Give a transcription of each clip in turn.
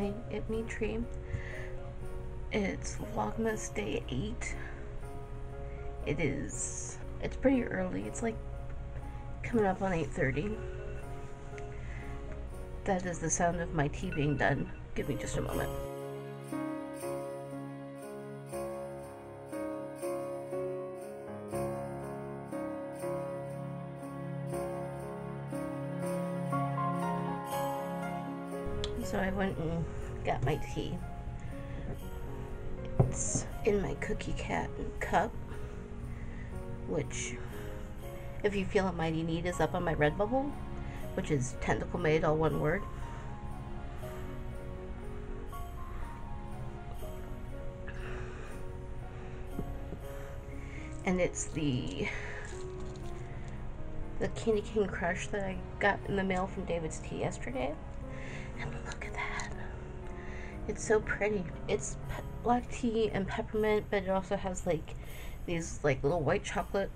It Me tree. It's Vlogmas Day 8. It is, it's pretty early. It's like coming up on 8.30. That is the sound of my tea being done. Give me just a moment. So I went and got my tea. It's in my cookie cat cup, which, if you feel a mighty need, is up on my Redbubble, which is tentacle made, all one word. And it's the the Candy Cane Crush that I got in the mail from David's Tea yesterday. And look. It's so pretty. It's black tea and peppermint, but it also has like these like little white chocolate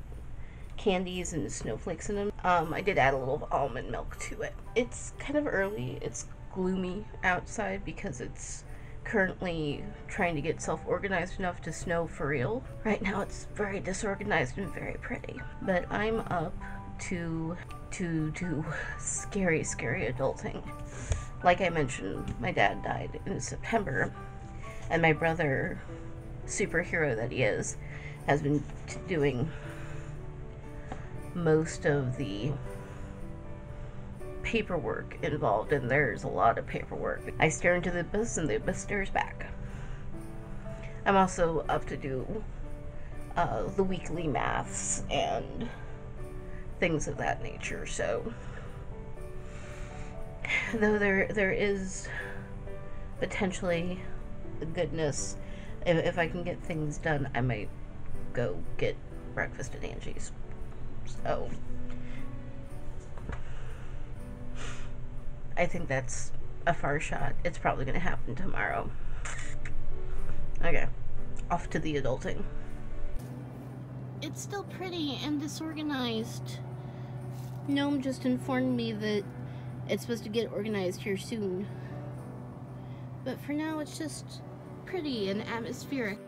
candies and snowflakes in them. Um, I did add a little almond milk to it. It's kind of early. It's gloomy outside because it's currently trying to get self-organized enough to snow for real. Right now it's very disorganized and very pretty. But I'm up to to to scary scary adulting like I mentioned, my dad died in September, and my brother, superhero that he is, has been doing most of the paperwork involved, and there's a lot of paperwork. I stare into the abyss, and the abyss stares back. I'm also up to do uh, the weekly maths and things of that nature, so though there there is potentially goodness. If, if I can get things done I might go get breakfast at Angie's. So I think that's a far shot. It's probably gonna happen tomorrow. Okay off to the adulting. It's still pretty and disorganized. Gnome just informed me that it's supposed to get organized here soon. But for now, it's just pretty and atmospheric.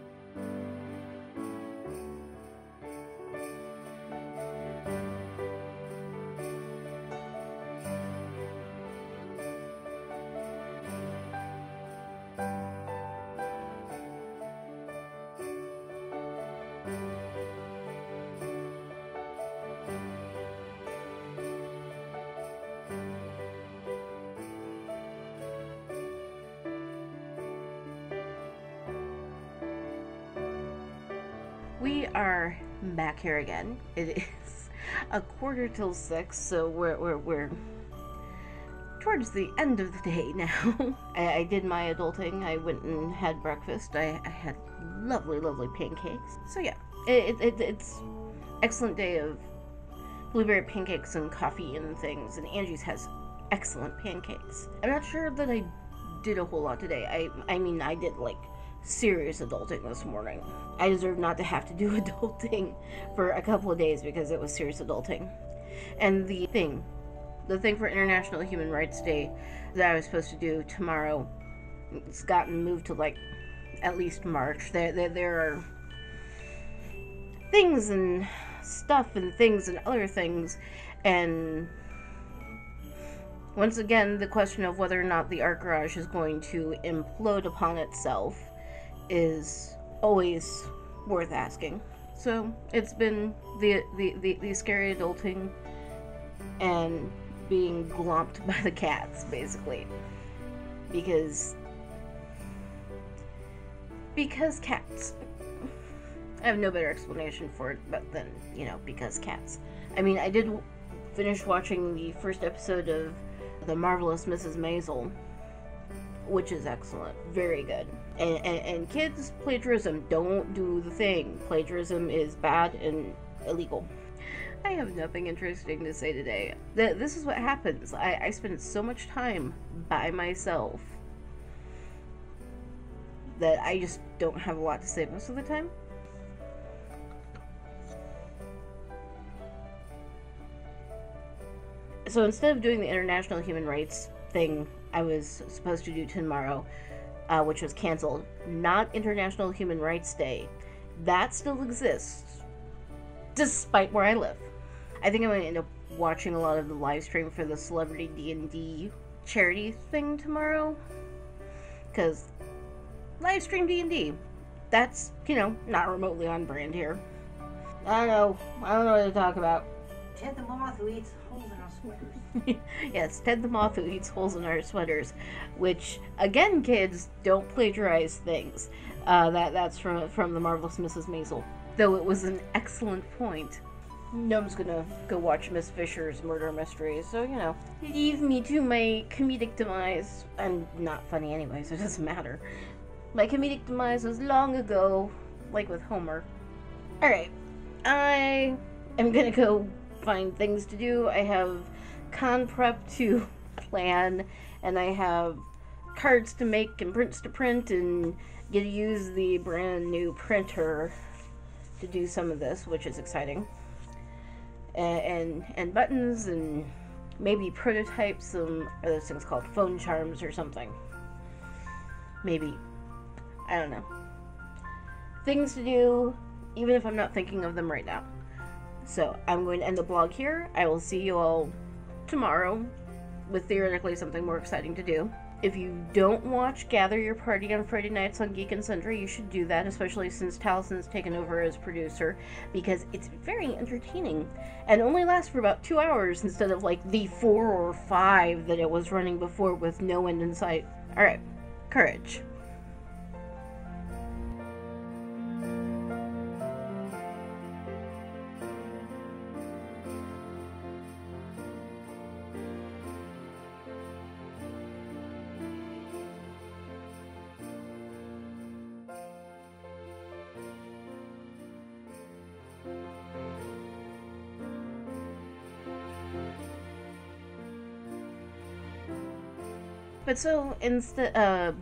We are back here again. It is a quarter till six, so we're we're, we're towards the end of the day now. I, I, did my adulting. I went and had breakfast. I, I had lovely, lovely pancakes. So yeah, it, it, it's excellent day of blueberry pancakes and coffee and things. And Angie's has excellent pancakes. I'm not sure that I did a whole lot today. I I mean I did like serious adulting this morning. I deserve not to have to do adulting for a couple of days because it was serious adulting. And the thing, the thing for International Human Rights Day that I was supposed to do tomorrow, it's gotten moved to like at least March. There, there, there are things and stuff and things and other things, and once again, the question of whether or not the art garage is going to implode upon itself is always worth asking. So it's been the the, the, the scary adulting and being glomped by the cats, basically. Because because cats. I have no better explanation for it but then, you know, because cats. I mean, I did finish watching the first episode of The Marvelous Mrs. Maisel which is excellent. Very good. And, and, and, kids, plagiarism, don't do the thing. Plagiarism is bad and illegal. I have nothing interesting to say today. This is what happens. I, I spend so much time by myself that I just don't have a lot to say most of the time. So instead of doing the international human rights thing I was supposed to do tomorrow, uh, which was canceled. Not International Human Rights Day. That still exists, despite where I live. I think I'm gonna end up watching a lot of the live stream for the Celebrity D and D charity thing tomorrow, because live stream D and D. That's you know not remotely on brand here. I don't know. I don't know what to talk about. Ted the moth who eats holes in our sweaters. yes, Ted the Moth who eats holes in our sweaters, which again, kids, don't plagiarize things. Uh, that that's from from the marvelous Mrs. Maisel. Though it was an excellent point. Gnome's gonna go watch Miss Fisher's murder mystery, so you know, leave me to my comedic demise. I'm not funny anyway, so it doesn't matter. My comedic demise was long ago, like with Homer. Alright, I am gonna go find things to do. I have con prep to plan, and I have cards to make and prints to print, and get to use the brand new printer to do some of this, which is exciting. And and, and buttons and maybe prototype some those things called phone charms or something. Maybe. I don't know. Things to do, even if I'm not thinking of them right now. So I'm going to end the blog here. I will see you all tomorrow with theoretically something more exciting to do. If you don't watch Gather Your Party on Friday nights on Geek and Sundry, you should do that, especially since Talison's taken over as producer, because it's very entertaining and only lasts for about two hours instead of like the four or five that it was running before with no end in sight. Alright, courage. But so instead, uh,